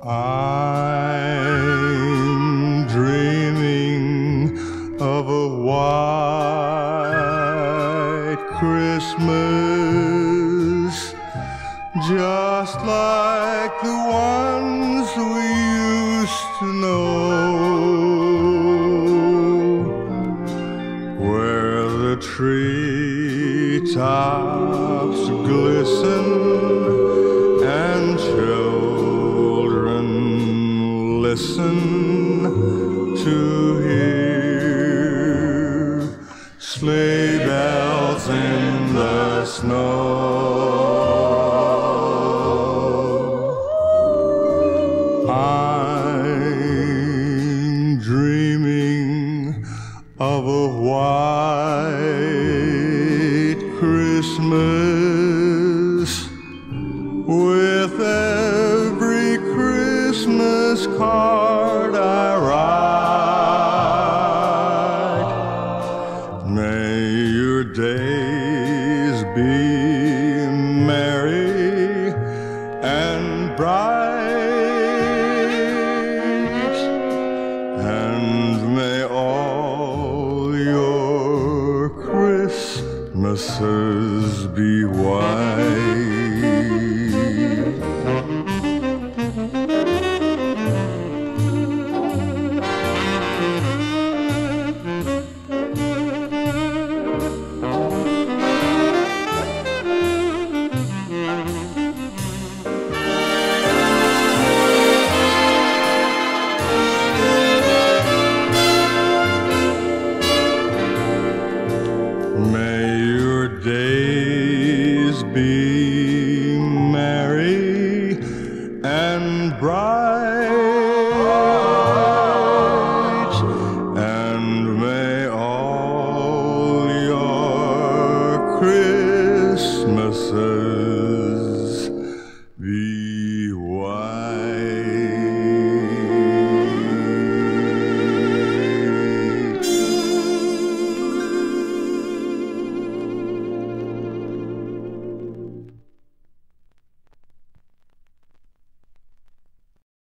I'm dreaming of a white Christmas, just like the ones we used to know, where the treetops glisten in the snow. I'm dreaming of a white Christmas with every Christmas card Christmases be be merry and bright, and may all your Christmases.